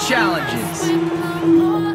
challenges.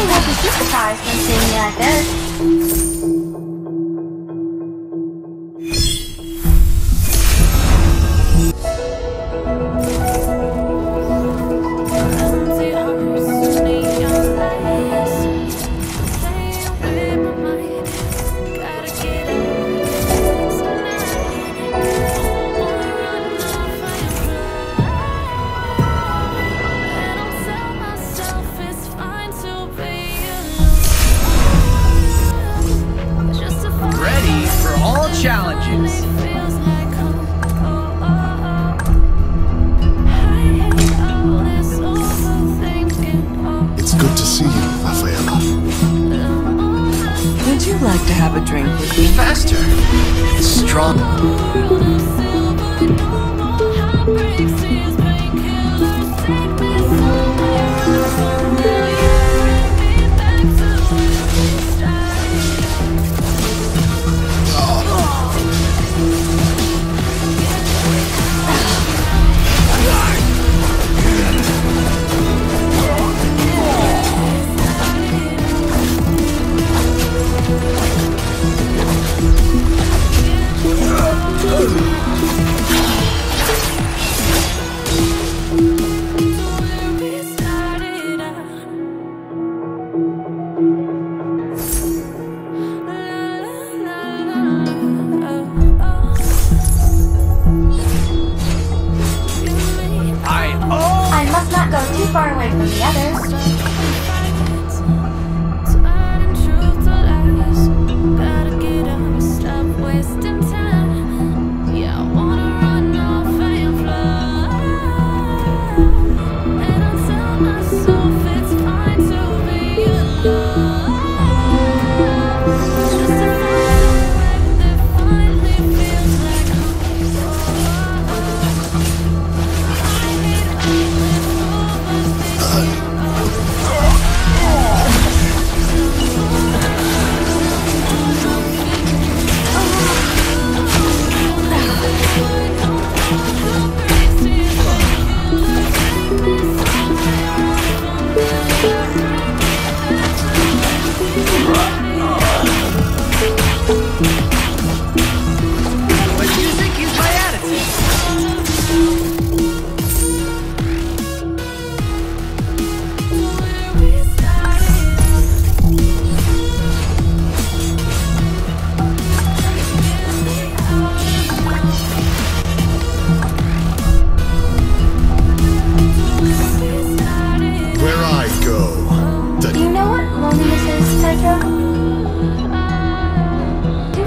think I should be surprised when seeing me like this. Would you like to have a drink with me? Faster. stronger.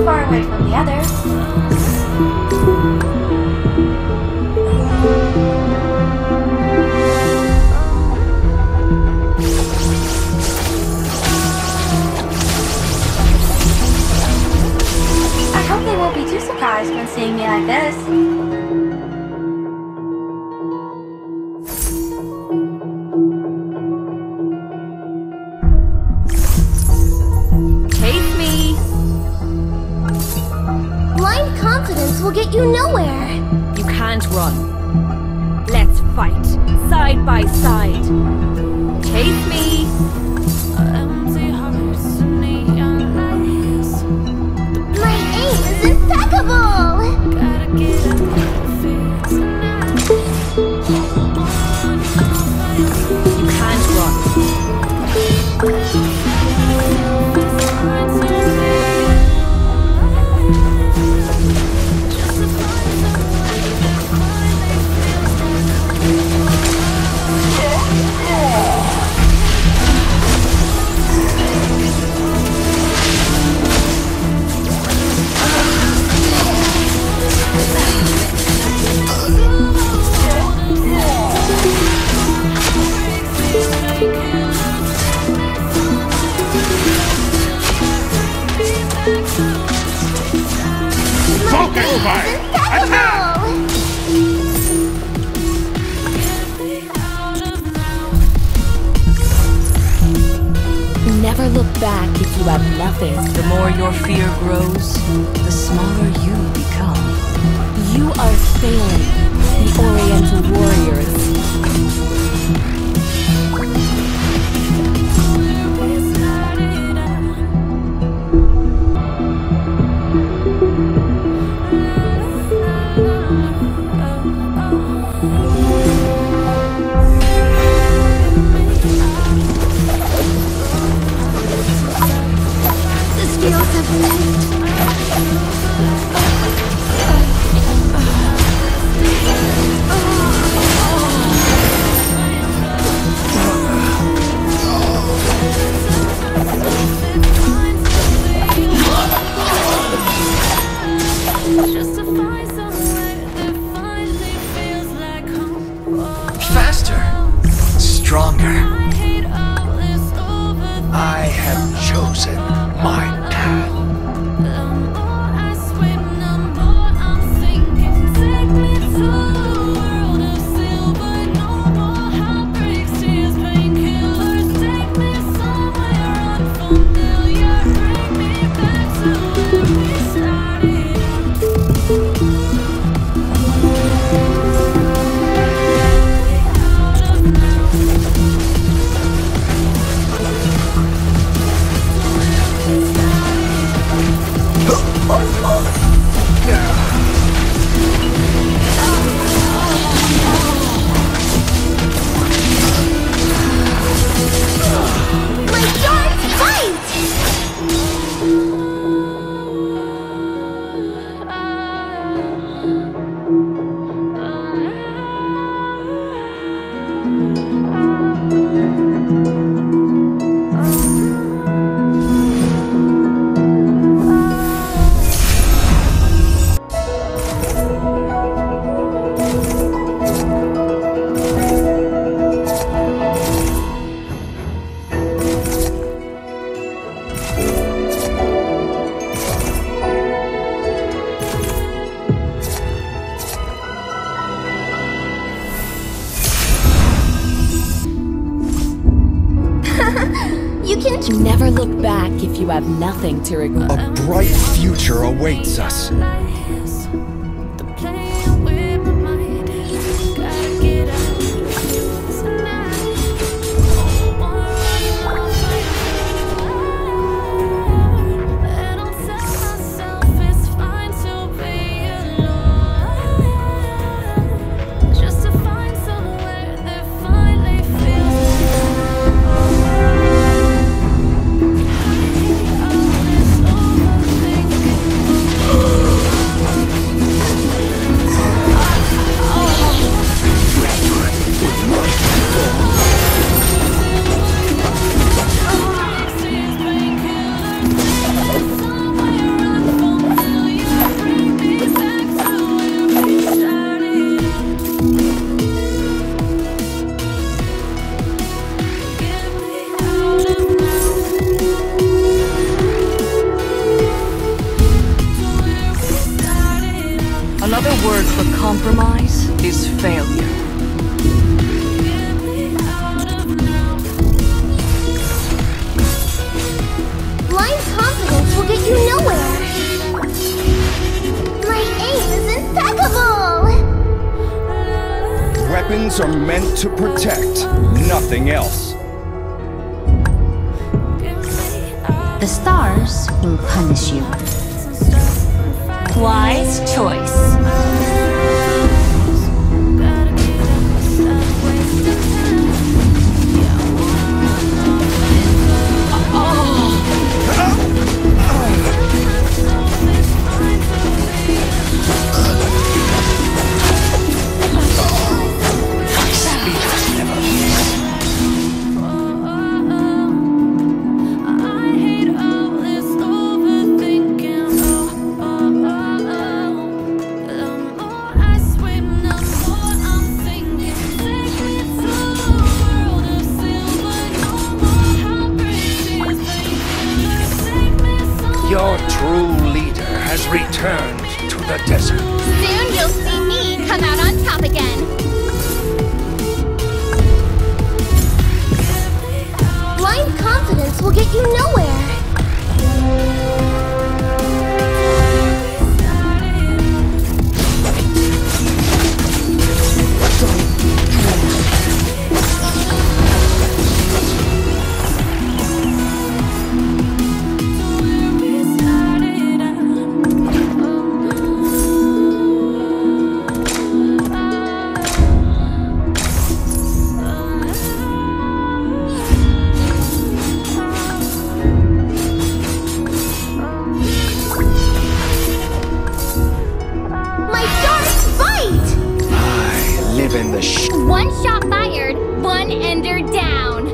far away from the others. surprised when seeing me like this. you nowhere. You can't run. Let's fight, side by side. fear grows, the smaller you become. You are failing. the Oriental warrior nothing to regret. A bright future awaits us. the sh. One shot fired, one ender down.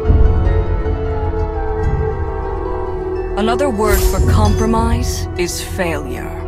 Another word for compromise is failure.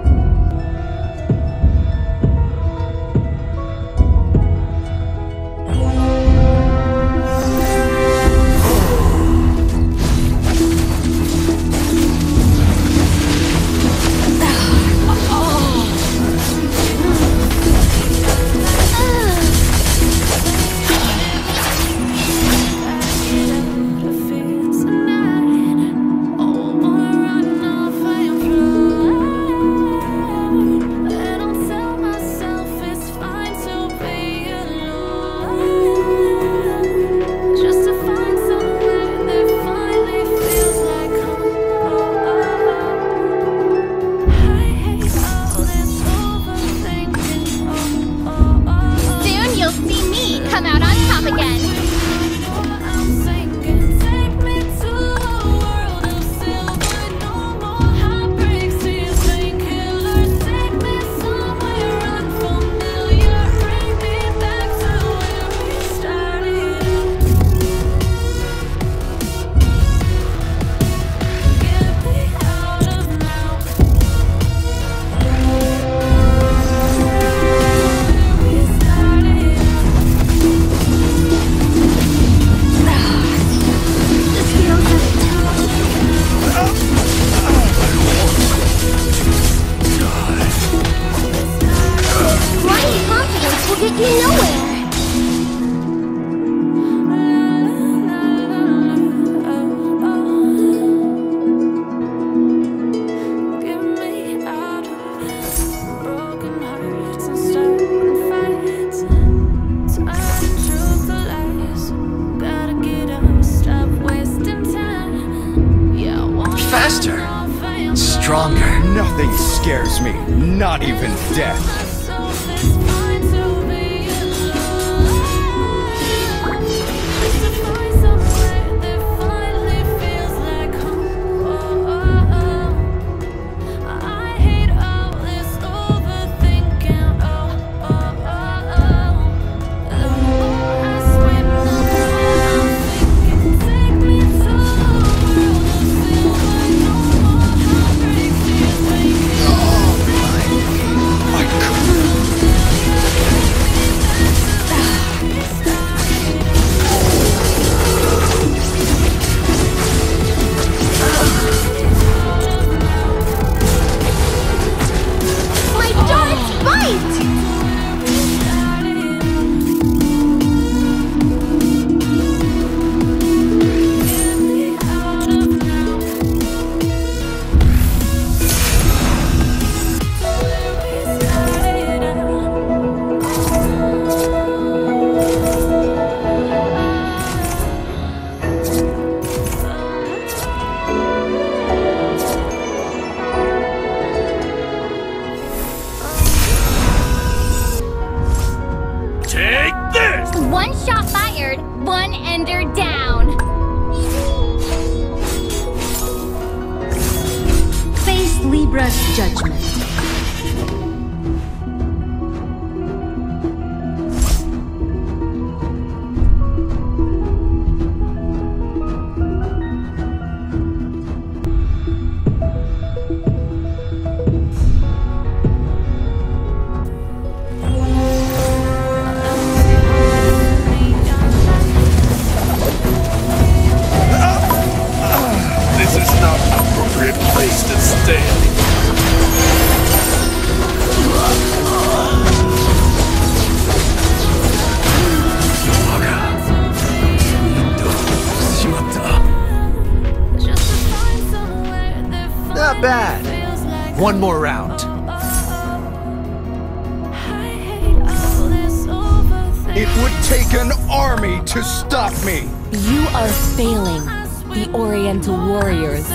It would take an army to stop me. You are failing the Oriental Warriors.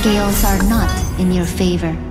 scales are not in your favor.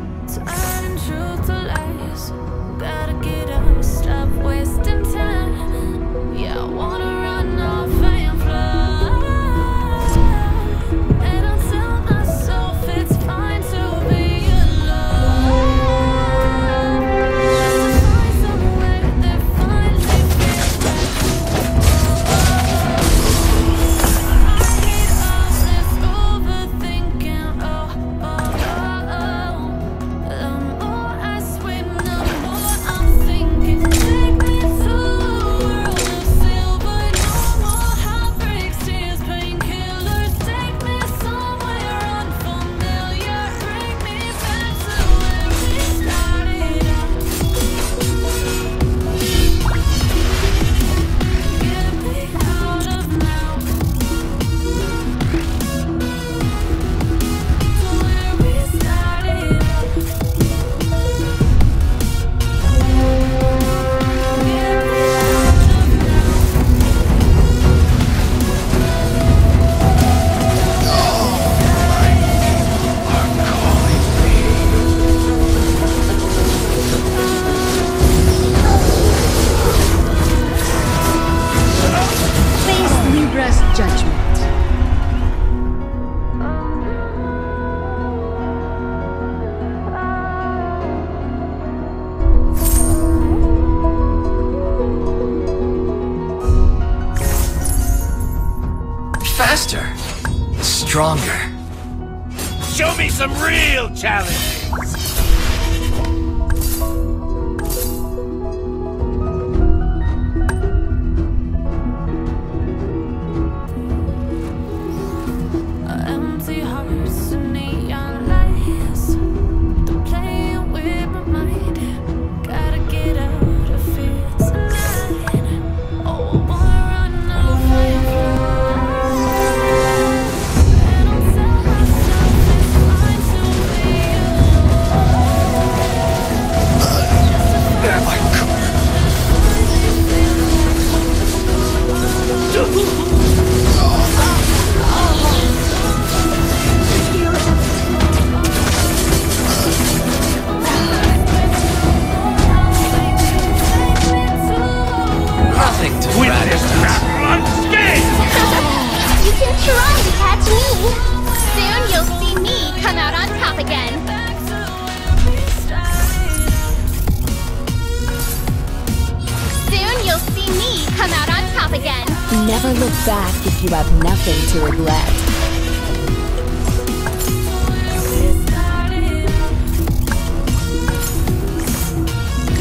back if you have nothing to regret.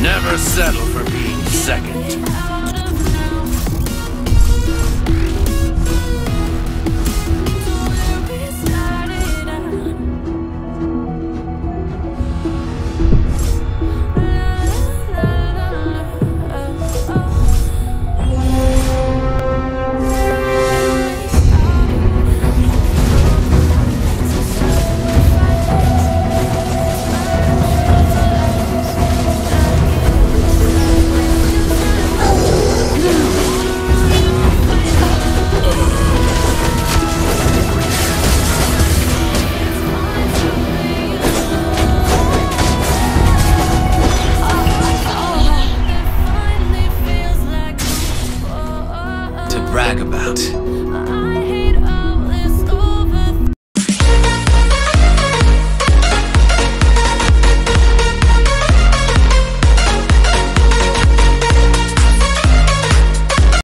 Never settle for being second.